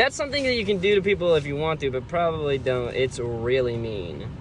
That's something that you can do to people if you want to, but probably don't. It's really mean.